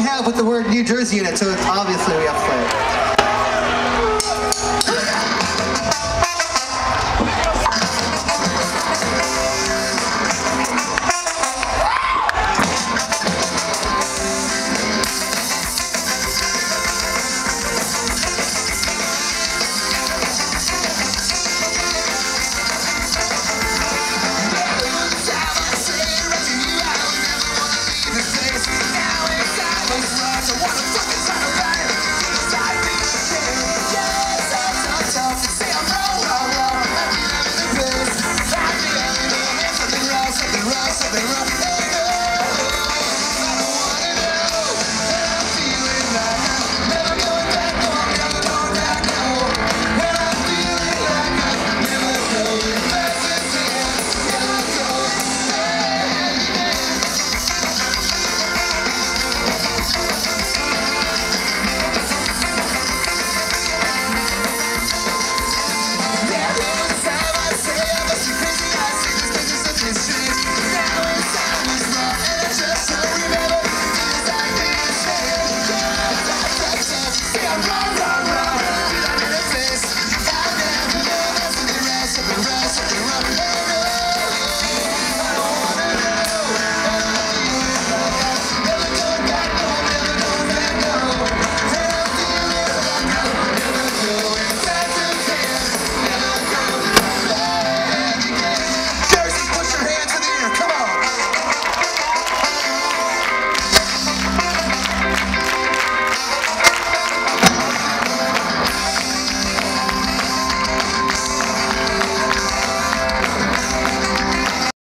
have with the word New Jersey in it, so obviously we have to play it. Now it's